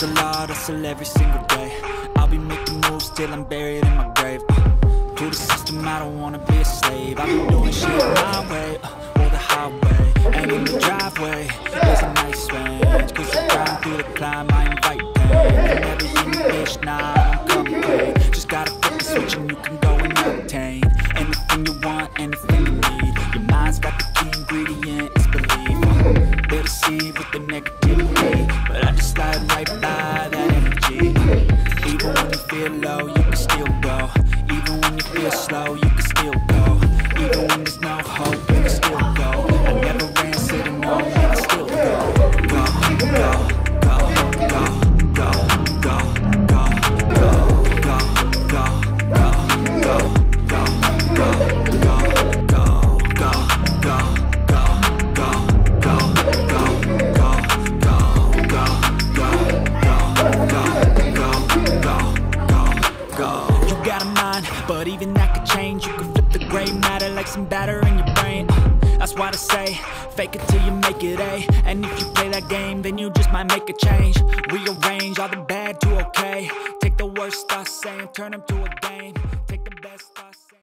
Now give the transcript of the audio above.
Hustle hard, hustle every single day. I'll be making moves till I'm buried in my grave. To the system, I don't wanna be a slave. I've been doing shit my way, uh, or the highway And in the driveway, there's a nice range Cause I grind through the climb, I invite pain. And you bitch, nah, I don't complain Just gotta flip the switch and you can go and obtain Anything you want, anything you need. Your mind's got the key ingredient, it's belief. Deceive with the negativity Slide right by that energy. Even when you feel low, you can still go. Even when you feel slow, you can still go but even that could change. You can flip the gray matter like some batter in your brain. Uh, that's why I say, fake it till you make it A. And if you play that game, then you just might make a change. Rearrange all the bad to okay. Take the worst I say and turn them to a game.